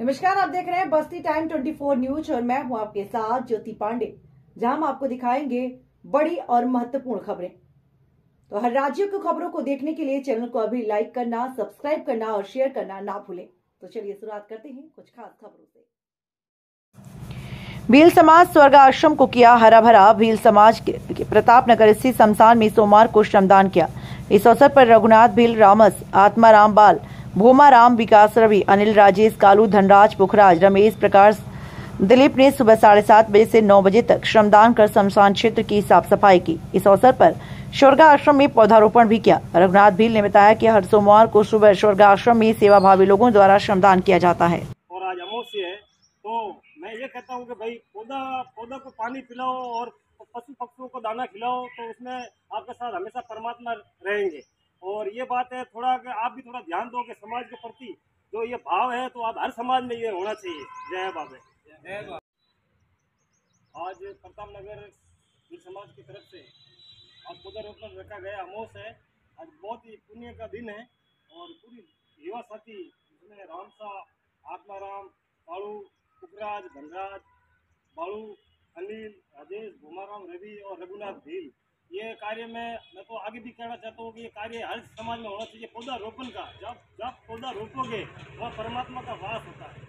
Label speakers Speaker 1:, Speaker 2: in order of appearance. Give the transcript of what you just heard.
Speaker 1: नमस्कार, आप देख रहे हैं बस्ती टाइम 24 न्यूज़ और मैं हूँ आपके साथ ज्योति पांडे, जहाँ हम आपको दिखाएँगे बड़ी और महत्वपूर्ण खबरें। तो हर राज्यों की खबरों को देखने के लिए चैनल को अभी लाइक करना, सब्सक्राइब करना और शेयर करना ना भूलें। तो चलिए शुरुआत करते हैं कुछ खास खबरों से। भील समाज स्वर्ग आश्रम को किया हरा भरा। भील समाज के प्रताप नगर स्थित शमशान में सोमवार को श्रमदान किया। इस अवसर पर रघुनाथ भील, रामस, आत्माराम बाल भूमा राम विकास रवि, अनिल राजेश, कालू धनराज, पुखराज, रमेश प्रकाश, दिलीप ने सुबह साढ़े सात बजे से नौ बजे तक श्रमदान कर शमशान क्षेत्र की साफ़ सफ़ाई की। इस अवसर पर स्वर्गा आश्रम में पौधारोपण भी किया। रघुनाथ भील ने बताया कि हर सोमवार को सुबह स्वर्गा आश्रम में सेवा भावी लोगों द्वारा श्रमदान किया जाता है।
Speaker 2: और आज अमावस्या है तो मैं ये कहता हूँ कि भाई, पौधा पौधा को पानी पिलाओ और पशु पक्षियों को दाना खिलाओ तो उसमें आपके साथ हमेशा परमात्मा रहेंगे। और ये बात है थोड़ा कि आप भी थोड़ा ध्यान दो कि समाज के प्रति जो ये भाव है तो आप हर समाज में ये होना चाहिए। जय बाबे। आज प्रताप नगर समाज की तरफ़ से आज पौधारोपण रखा गया अमोस है। आज बहुत ही पुण्य का दिन है और पूरी युवा साथी जिसमें रामसा आत्माराम बालू पुखराज धनराज बालू अनिल राजेश भूमाराम रवि और रघुनाथ भील। ये कार्य में, मैं तो आगे भी कहना चाहता हूँ कि ये कार्य हर समाज में होना चाहिए। पौधा रोपण का, जब जब पौधा रोपोगे वह परमात्मा का वास होता है।